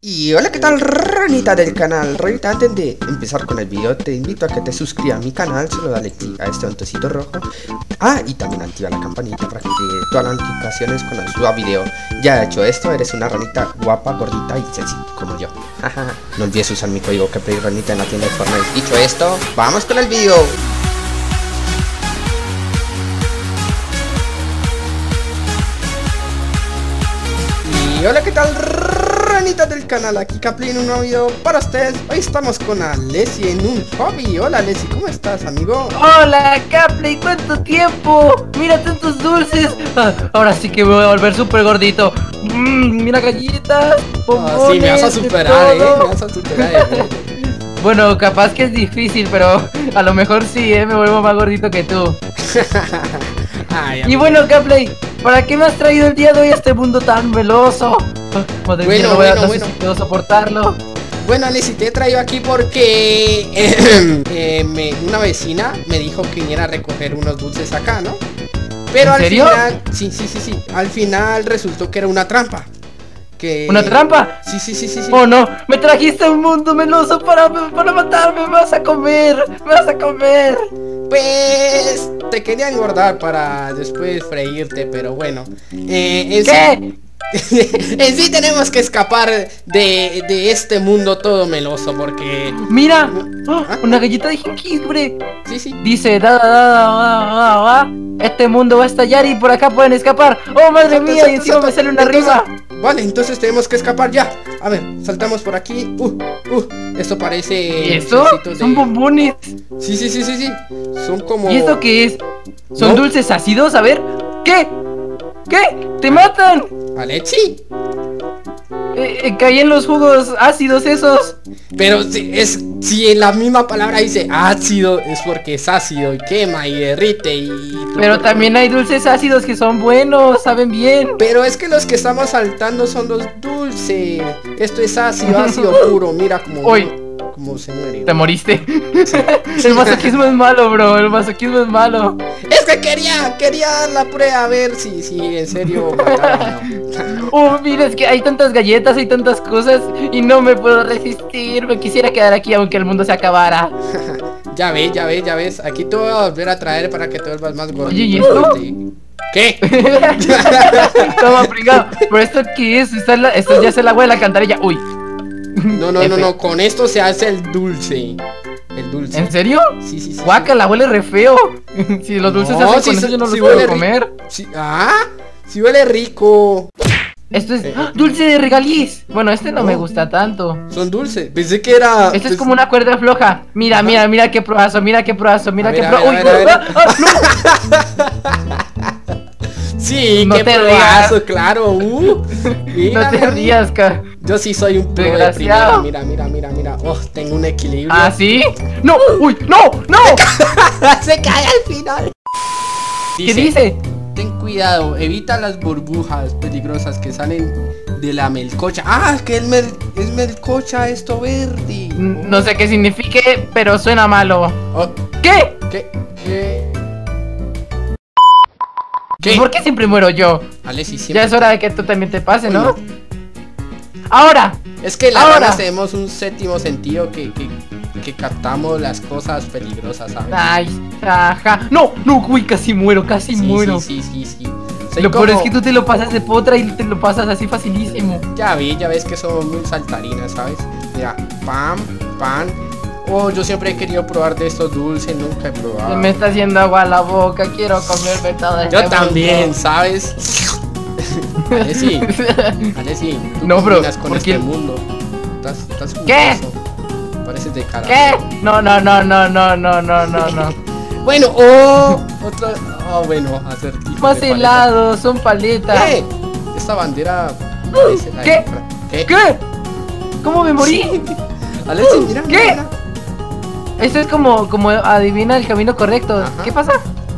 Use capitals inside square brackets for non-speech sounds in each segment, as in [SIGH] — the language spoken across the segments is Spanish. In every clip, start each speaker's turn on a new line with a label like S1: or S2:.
S1: Y hola, ¿qué tal ranita del canal? Ranita, antes de empezar con el video te invito a que te suscribas a mi canal, solo dale click a este botoncito rojo. Ah, y también activa la campanita para que te todas las notificaciones cuando suba video Ya hecho esto, eres una ranita guapa, gordita y sexy, como yo. No olvides usar mi código que pedí ranita en la tienda de Fortnite Dicho esto, ¡vamos con el video! Y hola, ¿qué tal del canal, aquí Capli en un nuevo video para ustedes Hoy estamos con Alessi en un hobby Hola Alessi, ¿cómo estás amigo?
S2: Hola Capli, ¿cuánto tiempo? Mira tantos dulces ah, Ahora sí que me voy a volver súper gordito mmm, Mira galletas,
S1: ah, Sí, me vas a superar, eh, me vas a superar eh. [LAUGHS]
S2: Bueno, capaz que es difícil, pero a lo mejor sí, ¿eh? me vuelvo más gordito que tú [LAUGHS] y bueno, Caplay, ¿para qué me has traído el día de hoy a este mundo tan veloso?
S1: Bueno, bueno, bueno.
S2: puedo soportarlo.
S1: Bueno, Alessi, te he traído aquí porque [COUGHS] eh, una vecina me dijo que viniera a recoger unos dulces acá, ¿no? Pero al final, sí, sí, sí, sí, al final resultó que era una trampa.
S2: ¿Una trampa?
S1: Sí, sí, sí, sí, sí.
S2: Oh no, me trajiste a un mundo meloso para, para matarme, me vas a comer, me vas a comer.
S1: Pues te quería engordar para después freírte, pero bueno.
S2: Eh, ¿Qué? [LAUGHS]
S1: en sí tenemos que escapar de, de, este mundo todo meloso porque...
S2: ¡Mira! ¿Ah? Una galleta de jengibre.
S1: Sí, sí.
S2: Dice, da, da, da, este mundo va a estallar y por acá pueden escapar. ¡Oh, madre mía! y encima me sale una rima.
S1: Vale, entonces tenemos que escapar ya. A ver, saltamos por aquí. Uh, uh, esto parece...
S2: ¿Y esto? Son bombones.
S1: Sí, sí, sí, sí, sí. Son como...
S2: ¿Y esto qué es? ¿Son dulces ácidos? A ver. ¿Qué? ¿Qué? ¡Te matan!
S1: ¿Alexi?
S2: Eh, eh, caí en los jugos ácidos esos.
S1: Pero si, es, si en la misma palabra dice ácido, es porque es ácido y quema y derrite y...
S2: Pero también hay dulces ácidos que son buenos, saben bien.
S1: Pero es que los que estamos saltando son los dulces. Esto es ácido, ácido [LAUGHS] puro, mira como...
S2: Hoy. Te moriste. [LAUGHS] el masoquismo es malo, bro. El masoquismo es malo.
S1: Es que quería, quería la prueba a ver si, si en serio [LAUGHS]
S2: Oh, mira, es que hay tantas galletas, hay tantas cosas y no me puedo resistir. Me quisiera quedar aquí aunque el mundo se acabara. [LAUGHS]
S1: ya ves, ya ves, ya ves. Aquí te voy a volver a traer para que te vuelvas más gordo.
S2: Oye, ¿y esto?
S1: ¿Qué?
S2: Toma, pringado. ¿Pero esto qué es? esto ya es el agua de la cantarilla. Uy.
S1: No, no, no, no, con esto se hace el dulce. El dulce.
S2: ¿En serio?
S1: Sí, sí, sí.
S2: la huele re feo. [LAUGHS] si los dulces se hacen con eso, yo no los puedo comer.
S1: ah, sí huele rico.
S2: Esto es ¡Ah! dulce de regaliz. Bueno, este no, me gusta tanto.
S1: Son dulces. Pensé que era.
S2: Esto es pues como una cuerda floja. Mira, mira, mira qué proazo, mira qué proazo, mira qué proazo. Uy, ¡Ah!
S1: no. [LAUGHS] Sí, no qué te rías. claro. Uh,
S2: no te rías, cara.
S1: Yo sí soy un pro de primera. Mira, mira, mira, mira. Oh, tengo un equilibrio.
S2: ¿Ah, sí? ¡No! ¡Uy! ¡No! ¡No!
S1: Se [LAUGHS] cae al final.
S2: ¿Qué dice?
S1: Ten cuidado, evita las burbujas peligrosas que salen de la melcocha. Ah, es que es, es melcocha esto verde.
S2: No sé qué signifique, pero suena malo.
S1: Oh.
S2: ¿Qué?
S1: ¿Qué? ¿Qué?
S2: ¿Qué? ¿Por qué siempre muero yo?
S1: siempre.
S2: Ya es hora de que tú también te pase, ¿no? Ahora.
S1: Es que la verdad tenemos un séptimo sentido que, que, captamos las cosas peligrosas, ¿sabes?
S2: Ay, ajá. No, no, uy, casi muero, casi muero.
S1: Sí, sí, sí, sí.
S2: lo peor es que tú te lo pasas de potra y te lo pasas así facilísimo.
S1: Ya vi, ya ves que somos muy saltarinas, ¿sabes? Mira, pam, pam, Oh, yo siempre he querido probar de estos dulces, nunca he probado.
S2: Se me está haciendo agua la boca, quiero comerme todo este
S1: Yo también, ¿sabes? [LAUGHS] Alessi, Alessi, tú
S2: no, bro,
S1: con este mundo. Estás, estás
S2: ¿Qué?
S1: Pareces de cara.
S2: ¿Qué? No, no, no, no, no, no, no, no, no. [LAUGHS]
S1: bueno, oh, otra, oh, bueno, hacer
S2: Más helados, son paletas.
S1: ¿Qué? Esta bandera
S2: ¿Qué? ¿Qué? ¿Qué? ¿Cómo me morí?
S1: Alessi, mira,
S2: ¿Qué? Mira. Esto es como, como adivina el camino correcto. ¿Qué pasa?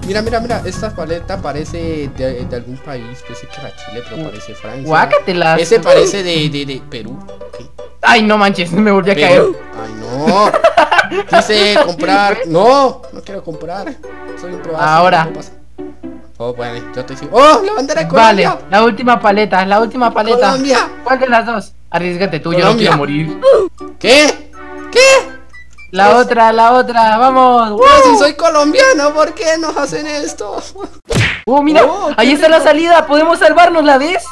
S1: Mira, mira, mira, esta paleta parece de, algún país, pensé que era Chile, pero parece Francia.
S2: Guácatela.
S1: Ese parece de, de, de Perú.
S2: Ay, no manches, me volví a caer.
S1: Ay, no. Quise [LAUGHS] comprar. No, no quiero comprar. Soy un.
S2: Ahora.
S1: Oh, bueno, yo te sigo. ¡Oh! La bandera de Colombia.
S2: Vale, la última paleta, la última paleta.
S1: Colombia.
S2: ¿Cuál de las dos? Arriesgate tú, yo no quiero morir.
S1: ¿Qué? ¿Qué?
S2: La otra, la otra, vamos.
S1: si soy colombiano, ¿por qué nos hacen esto?
S2: Oh, mira, oh, ahí está la salida, podemos salvarnos, ¿la ves?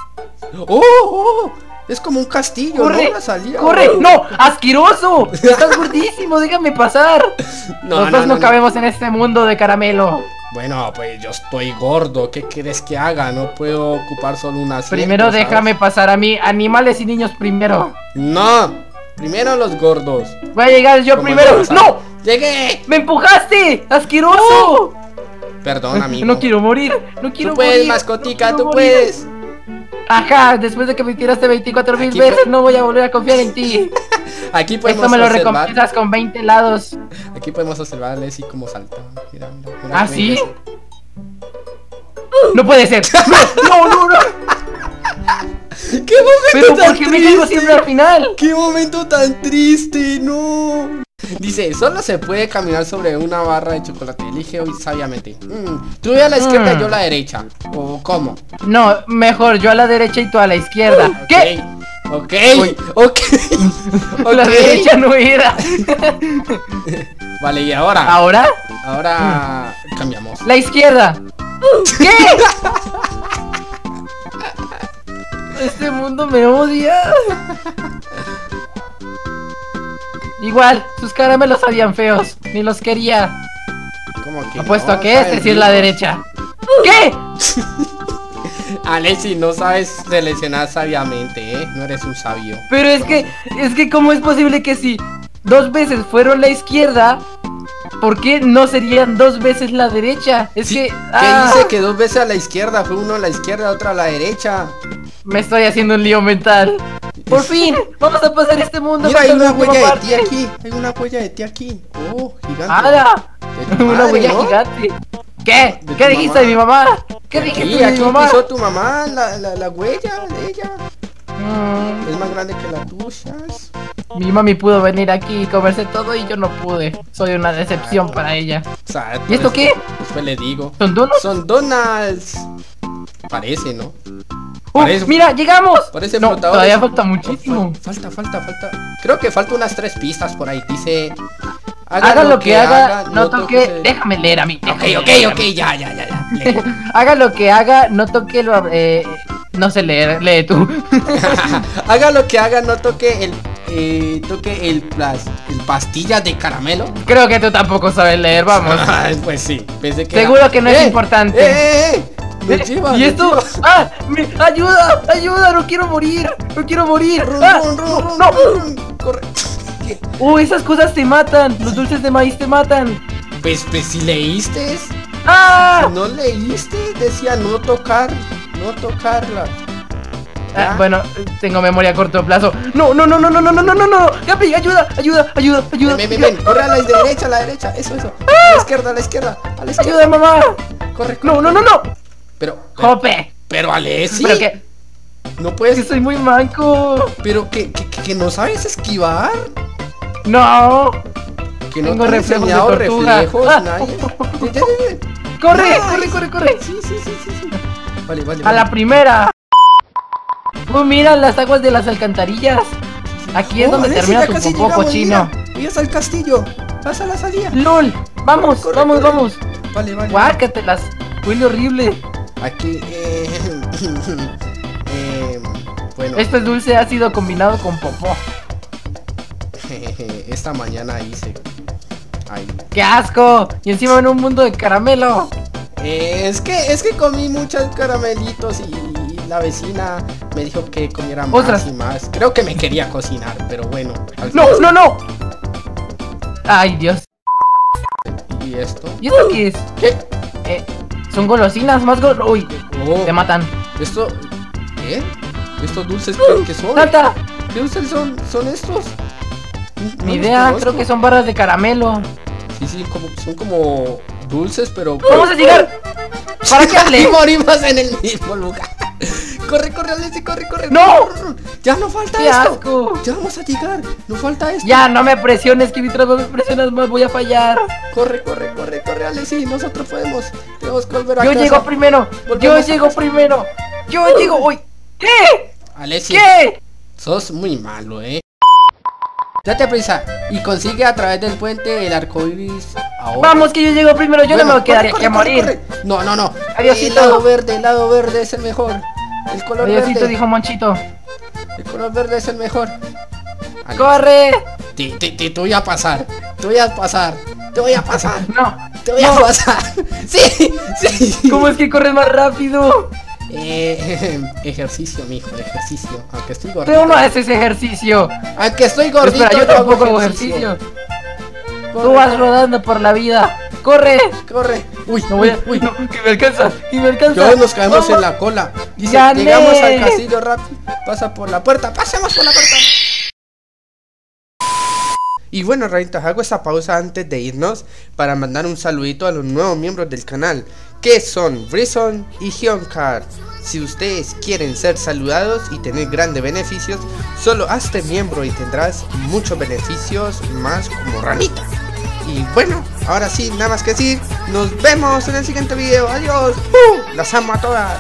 S1: Oh, oh, es como un castillo,
S2: corre,
S1: ¿no? La salida.
S2: ¡Corre! ¡No! ¡Asqueroso! Estás gordísimo, [LAUGHS] déjame pasar. No, Nosotros no, no, cabemos en este mundo de caramelo.
S1: Bueno, pues yo estoy gordo, ¿qué quieres que haga? No puedo ocupar solo una
S2: Primero déjame pasar a mí, animales y niños primero.
S1: No, primero los gordos.
S2: Voy a llegar yo primero. ¡No!
S1: ¡Llegué!
S2: ¡Me empujaste! ¡Asqueroso!
S1: Perdón, amigo.
S2: No quiero morir, no quiero
S1: tú puedes, mascotica, tú puedes.
S2: Ajá, después de que me tiraste 24 mil veces, no voy a volver a confiar en ti. [LAUGHS]
S1: Aquí podemos
S2: Esto me lo recompensas con 20 lados.
S1: Aquí podemos observar a Leslie como salta. Mira, mira,
S2: ¿Ah, sí? ¡No puede ser! [LAUGHS] ¡No, no, no!
S1: ¡Qué momento
S2: ¿Pero
S1: tan
S2: por qué me llego siempre al final?
S1: ¡Qué momento tan triste! ¡No! Dice, solo se puede caminar sobre una barra de chocolate. Elige hoy sabiamente. Mm, tú a la izquierda y yo a la derecha. ¿O cómo?
S2: No, mejor yo a la derecha y tú a la izquierda. ¿Qué?
S1: Ok, ok. [LAUGHS]
S2: La derecha no era. [LAUGHS]
S1: vale, ¿y ahora?
S2: ¿Ahora?
S1: Ahora cambiamos.
S2: La izquierda. [LAUGHS] ¿Qué? Este mundo me odia. Igual, sus caramelos sabían feos. Ni los quería.
S1: ¿Cómo que
S2: Apuesto a que este sí es la derecha. ¿Qué? [LAUGHS]
S1: Alexi, no sabes seleccionar sabiamente, ¿eh? No eres un sabio.
S2: Pero es que, es que ¿cómo es posible que si dos veces fueron la izquierda, ¿por qué no serían dos veces la derecha? Es que...
S1: ¿Qué ah. dice que dos veces a la izquierda? Fue uno a la izquierda, otro a la derecha.
S2: Me estoy haciendo un lío mental. Por fin, vamos a pasar este mundo.
S1: Mira, hay una huella de ti aquí. Hay una huella de ti aquí. Oh, gigante.
S2: ¡Hala! una huella gigante. ¿Qué? ¿Qué dijiste de mi mamá? ¿Qué dijiste de mi mamá?
S1: Aquí tu mamá la, la, la huella de ella. Mm. Es más grande que la tuya.
S2: Mi mami pudo venir aquí y comerse todo y yo no pude. Soy una decepción para ella. ¿Y esto qué?
S1: Después le digo.
S2: ¿Son donuts?
S1: Son donuts. Parece, ¿no?
S2: Mira, llegamos.
S1: Parece
S2: no, todavía falta muchísimo.
S1: Falta, falta, falta. Creo que falta unas tres pistas por ahí. Dice.
S2: Haga, lo, que, haga, no toque. Déjame leer a mí.
S1: Ok, ok, ok, ya, ya, ya. ya. [LAUGHS]
S2: haga lo que haga, no toque lo. Eh, no sé leer, lee tú. [LAUGHS]
S1: haga lo que haga, no toque el. Eh, toque el, las, el pastilla de caramelo.
S2: Creo que tú tampoco sabes leer, vamos. [LAUGHS]
S1: pues sí,
S2: pensé que. Seguro que no es ¡Eh! importante.
S1: ¡Eh, eh, eh! [LAUGHS]
S2: ¿Y esto? ¡Ah! Me... ¡Ayuda! ¡Ayuda! ¡No quiero morir! ¡No quiero morir! ¡Ah! ¡No!
S1: ¡Corre!
S2: ¡Oh! Esas cosas te matan. Los dulces de maíz te matan.
S1: Pues, pues si leíste.
S2: ¡Ah!
S1: no leíste, decía no tocar, no tocarla.
S2: Ah, bueno, tengo memoria a corto plazo. No, no, no, no, no, no, no, no, no, no. Gapi, ayuda, ayuda, ayuda, ayuda.
S1: Ven, ven, ven, corre a la derecha, a la derecha, eso, eso. A la izquierda, a la izquierda, a la izquierda.
S2: Ayuda, mamá.
S1: Corre, corre.
S2: No, no, no, no.
S1: Pero,
S2: pero Jope.
S1: Pero Alessi.
S2: Pero que
S1: no puedes.
S2: Que soy muy manco.
S1: Pero que, que, que no sabes esquivar.
S2: No.
S1: Que no Tengo te reflejos, de reflejos ah. nadie. [LAUGHS]
S2: corre, corre, corre, corre.
S1: Sí, sí, sí, sí, sí. Vale, vale.
S2: A la primera. Oh, mira las aguas de las alcantarillas. Aquí es oh, donde termina tu popó cochino.
S1: Y es al castillo. Vas a la salida.
S2: LOL. Vamos, corre, vamos, corre. vamos.
S1: Vale, vale.
S2: Guácatelas. Huele horrible.
S1: Aquí, eh, [LAUGHS] eh, bueno.
S2: Este dulce ha sido combinado con popó. [LAUGHS]
S1: Esta mañana hice. Ay.
S2: ¡Qué asco! Y encima en un mundo de caramelo.
S1: Eh, es que es que comí muchos caramelitos y la vecina me dijo que comiera más y más. Creo que me quería cocinar, pero bueno.
S2: ¡No, no, no! [LAUGHS] ¡Ay, Dios!
S1: ¿Y esto?
S2: ¿Y esto qué es?
S1: ¿Qué?
S2: Eh, son golosinas, más gol... Uy, oh. te matan.
S1: ¿Esto? ¿Qué? ¿Estos dulces qué son?
S2: ¡Salta!
S1: ¿Qué dulces son, son estos?
S2: Ni idea, creo que son barras de caramelo.
S1: Sí, sí, como, son como dulces, pero...
S2: ¡Vamos a llegar! ¿Para qué [LAUGHS]
S1: morimos en el mismo lugar. Corre, corre, Alessi, corre, corre.
S2: ¡No!
S1: Ya no falta
S2: ¡Qué
S1: esto.
S2: Asco.
S1: Ya vamos a llegar. No falta esto.
S2: Ya, no me presiones, que mientras más me presionas más voy a fallar.
S1: Corre, corre, corre, corre, Alessi. Nosotros podemos. Tenemos que volver a
S2: Yo
S1: casa.
S2: llego primero. Volvemos Yo llego primero. Yo llego hoy. ¿Qué?
S1: Alessi.
S2: ¿Qué?
S3: Sos muy malo, eh. Date prisa y consigue a través del puente el arco iris
S2: ahora. Vamos, que yo llego primero, yo no me voy a quedar aquí a morir.
S3: No, no, no. El lado verde, el lado verde es el mejor. El color
S2: Adiosito, dijo Monchito.
S3: El color verde es el mejor.
S2: ¡Corre!
S3: Te, te, te, voy a pasar. Te voy a pasar. Te voy a pasar.
S2: No.
S3: Te voy a pasar. [LAUGHS] Sí, sí.
S2: ¿Cómo es que corres más rápido?
S3: Eh, ejercicio, mijo, ejercicio. Aunque estoy
S2: gordito. Pero no haces ejercicio.
S3: Aunque estoy gordito.
S2: Espera, yo tampoco hago ejercicio. Tú vas rodando por la vida. ¡Corre!
S3: ¡Corre!
S2: Uy, no voy a... uy, no, que me alcanza, que me alcanza.
S3: Todos nos caemos en la cola. Dice, llegamos al castillo rápido. Pasa por la puerta, pasemos por la puerta.
S1: Y bueno, rayitas, hago esa pausa antes de irnos para mandar un saludito a los nuevos miembros del canal, que son Brison y Hyunkar. Si ustedes quieren ser saludados y tener grandes beneficios, solo hazte miembro y tendrás muchos beneficios más como ranita. Y bueno, ahora sí, nada más que decir, nos vemos en el siguiente video. Adiós, las amo a todas.